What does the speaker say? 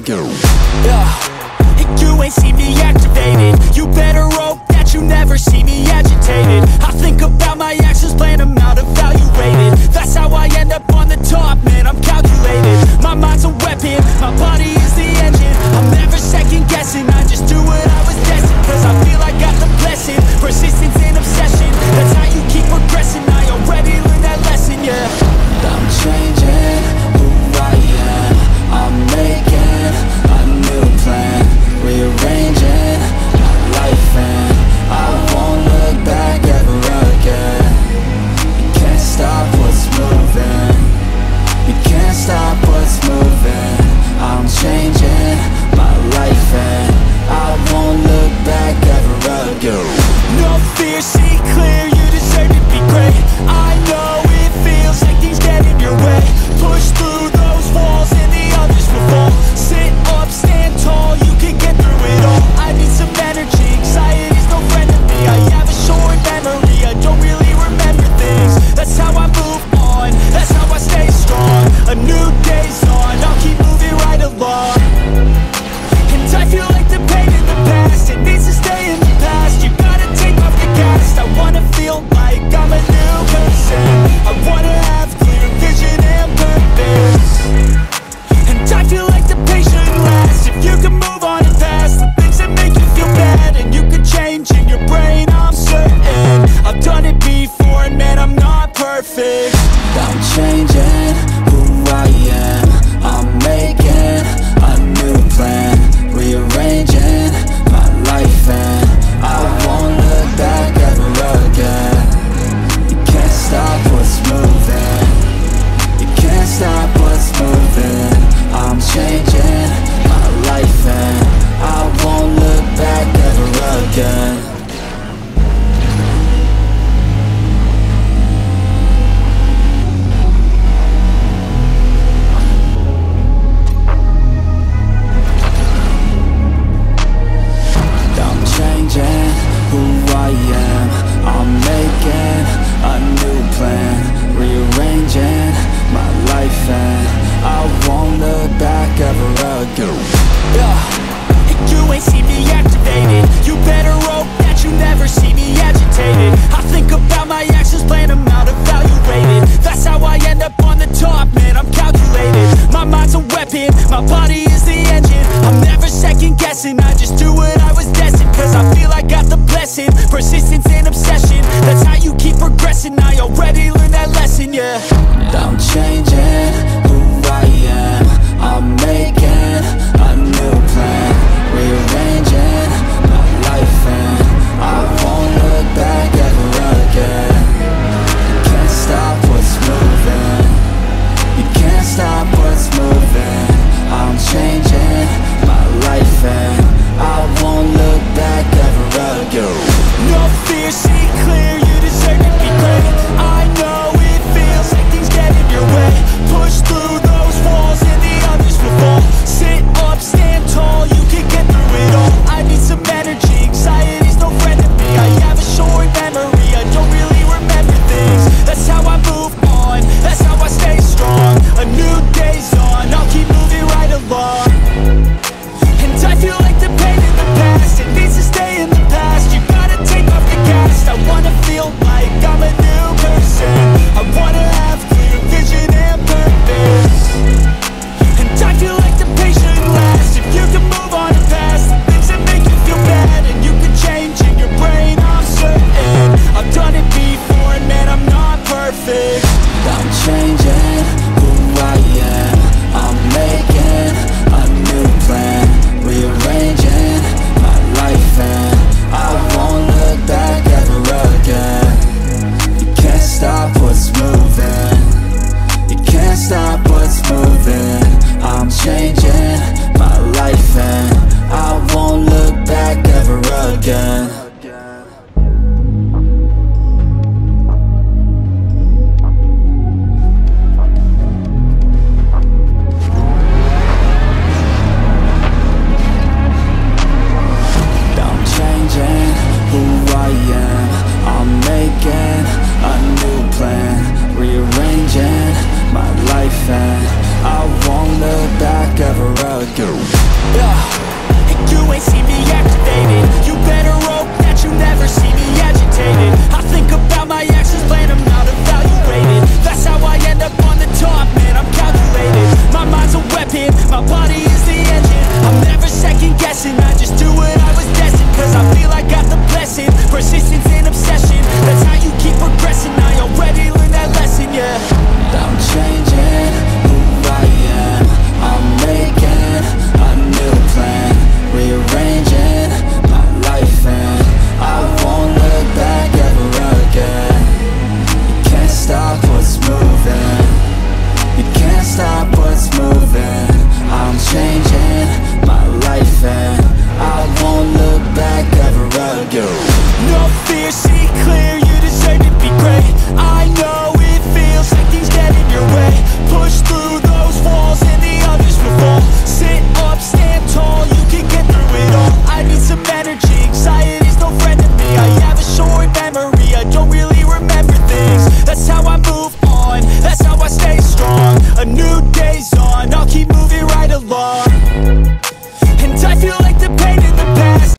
go. Yeah. You ain't see me activated. You better hope that you never see me fear, see clear, you deserve to be great. I know it feels like things get in your way. Push through those walls and the others will fall. Sit up, stand tall, you can get through it all. I need some energy, anxiety's no friend to me. I have a short memory, I don't really remember things. That's how I move on, that's how I stay strong. A new day's on, I'll keep moving right along.